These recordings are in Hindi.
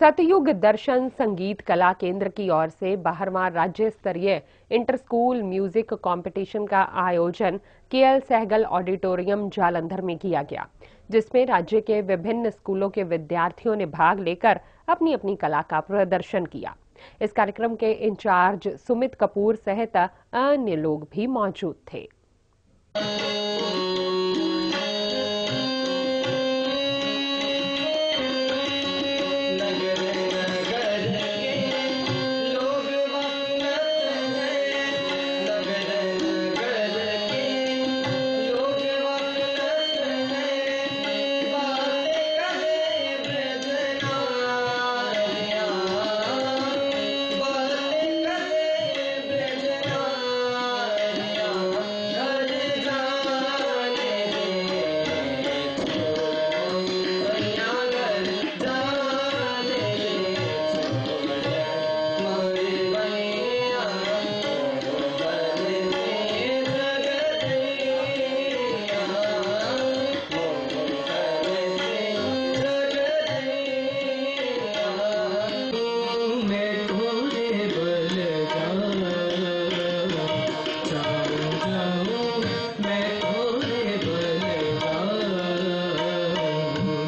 सतयुग दर्शन संगीत कला केंद्र की ओर से बाहरवा राज्य स्तरीय इंटर स्कूल म्यूज़िक कंपटीशन का आयोजन केएल सहगल ऑडिटोरियम जालंधर में किया गया, जिसमें राज्य के विभिन्न स्कूलों के विद्यार्थियों ने भाग लेकर अपनी अपनी कला का प्रदर्शन किया। इस कार्यक्रम के इंचार्ज सुमित कपूर सहित अन्य लोग भी मौजूद थे।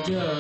Yeah.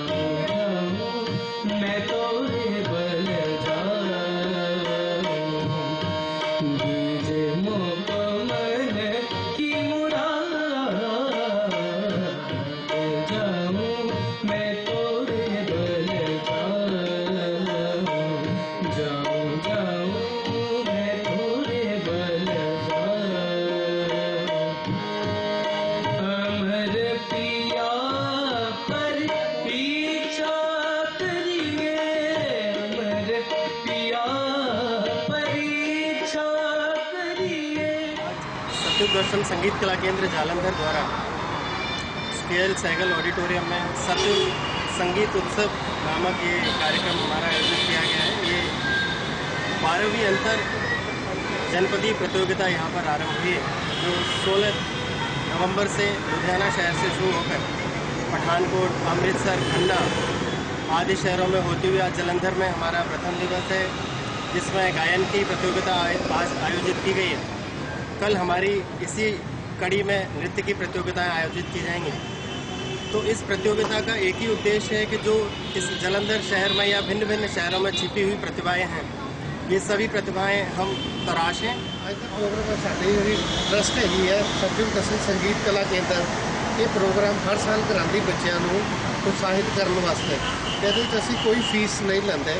दर्शन संगीत कला केंद्र जालंधर द्वारा स्केल सैगल ऑडिटोरियम में सत्युग संगीत उत्सव नामक ये कार्यक्रम हमारा आयोजित किया गया है। ये बारहवीं अंतर जनपदीय प्रतियोगिता यहाँ पर आरंभ हुई है, जो 16 नवंबर से लुधियाना शहर से शुरू होकर पठानकोट, अमृतसर खन्ना आदि शहरों में होती हुई आज जलंधर में हमारा प्रथम दिवस है, जिसमें गायन की प्रतियोगिता आज आयोजित की गई है। कल हमारी इसी कड़ी में नृत्य की प्रतियोगिताएं आयोजित की जाएंगी तो इस प्रतियोगिता का एक ही उद्देश्य है कि जो इस जलंधर शहर में या भिन्न भिन्न शहरों में छिपी हुई प्रतिभाएं हैं ये सभी प्रतिभाएं हम तराशें ਅੱਜ ਦਾ ਪ੍ਰੋਗਰਾਮ ਸਾਡੀ ਜਿਹੜੀ ਟਰਸਟ ਹੈਗੀ ਹੈ ਸਤਿਗੁਰ ਦਰਸ਼ਨ ਸੰਗੀਤ ਕਲਾ ਕੇਂਦਰ ਇਹ ਪ੍ਰੋਗਰਾਮ ਹਰ ਸਾਲ ਕਰਾਉਂਦੀ ਬੱਚਿਆਂ ਨੂੰ ਉਤਸ਼ਾਹਿਤ ਕਰਨ ਵਾਸਤੇ ਇਹਦੇ ਵਿੱਚ ਅਸੀਂ ਕੋਈ ਫੀਸ ਨਹੀਂ ਲੈਂਦੇ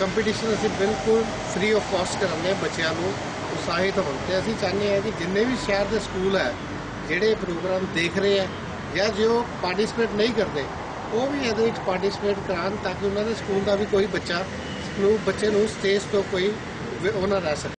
ਕੰਪੀਟੀਸ਼ਨ ਅਸੀਂ ਬਿਲਕੁਲ ਫ੍ਰੀ ਆਫ ਕਾਸਟ ਕਰਾਉਂਦੇ ਬੱਚਿਆਂ ਨੂੰ, ਉਤਸ਼ਾਹਿਤ ਹੋਣ ਤੇ। ਅਸੀਂ ਚਾਹੁੰਦੇ ਹਾਂ ਕਿ ਜਿੰਨੇ ਵੀ ਸ਼ਹਿਰ ਦੇ ਸਕੂਲ ਹੈ, ਜਿਹੜੇ ਪ੍ਰੋਗਰਾਮ ਦੇਖ ਰਹੇ ਆ ਜਾਂ ਜੋ ਪਾਰਟਿਸਿਪੇਟ ਨਹੀਂ ਕਰਦੇ, ਉਹ ਵੀ ਇਹਦੇ ਵਿੱਚ ਪਾਰਟਿਸਿਪੇਟ ਕਰਾਉਣ ਤਾਂ ਕਿ ਉਹਨਾਂ ਦੇ ਸਕੂਲ ਦਾ ਵੀ ਕੋਈ ਬੱਚਾ ਸਕੂਲ ਬੱਚੇ ਨੂੰ ਸਟੇਜ ਤੋਂ ਕੋਈ ਉਹ ਨਾ ਰਹਿ ਸਕੇ।